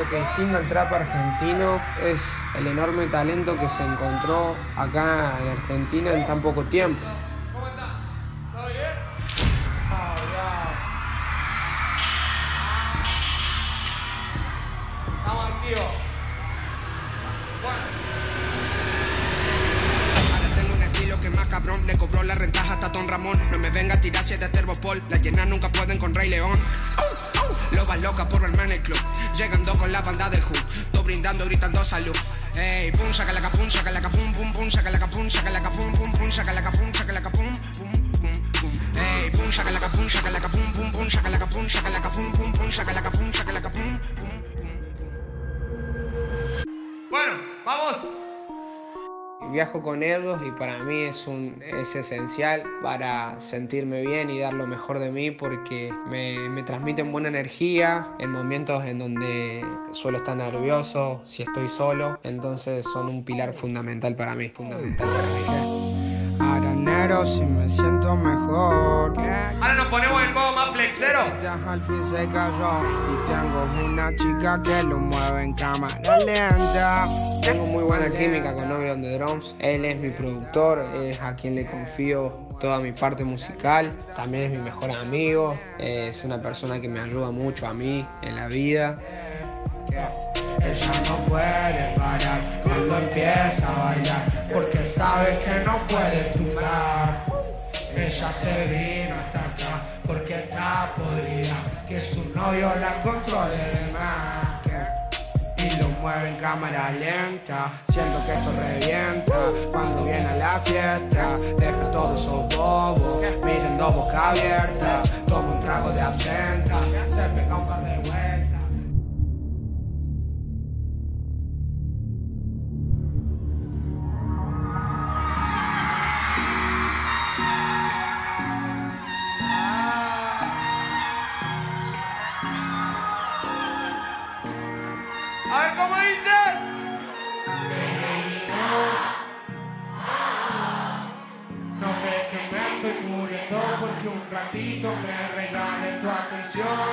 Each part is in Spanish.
Lo que distingue al trap argentino es el enorme talento que se encontró acá en Argentina en tan poco tiempo. Le cobró la rentaja hasta Don Ramón No me venga a tirar siete Terbopol Las llenas nunca pueden con Rey León uh, uh, Lobas locas por verme en el club Llegando con la banda del Who Todo brindando, gritando salud Ey, pum, saca la capum, saca la capum, pum, pum, saca la capum, saca la capum, pum, pum, saca la capum, saca la capum, pum, pum, pum. Ey, pum, saca la capum, saca la capum, pum, pum, saca la capum, saca la capum, pum, pum, saca la capum, saca la Viajo con ellos y para mí es, un, es esencial para sentirme bien y dar lo mejor de mí porque me, me transmiten buena energía en momentos en donde suelo estar nervioso, si estoy solo, entonces son un pilar fundamental para mí, fundamental para mí. Aranero si me siento mejor. Ahora nos ponemos en modo más flexero. Al fin se cayó y tengo una chica que lo mueve en cámara lenta. Tengo muy buena química con Novio on the Drums, él es mi productor, es a quien le confío toda mi parte musical, también es mi mejor amigo, es una persona que me ayuda mucho a mí en la vida. Ella no puede su novio la controle más. Y lo mueve en cámara lenta, siento que esto revienta cuando viene a la fiesta. Deja todos esos bobos, miren dos boca abierta, toma un trago de absenta, se pega un par de A ver cómo dice. No ves que me estoy muriendo porque un ratito me regales tu atención.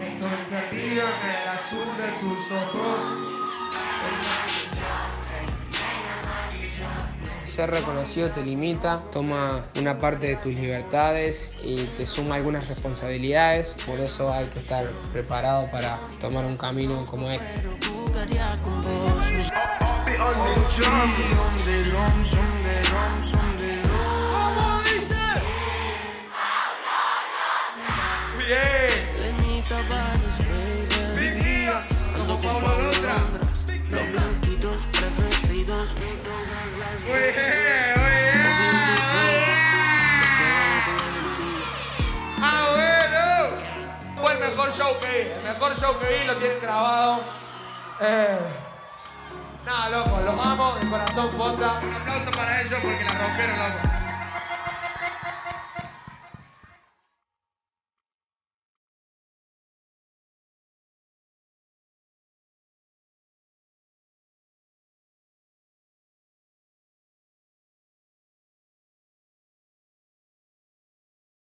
Estoy perdido en el azul de tus ojos. Ser reconocido te limita, toma una parte de tus libertades y te suma algunas responsabilidades, por eso hay que estar preparado para tomar un camino como este. El mejor show que vi lo tienen grabado. Eh. Nada, loco, los amo de corazón, ponta. Un aplauso para ellos porque la rompieron, loco.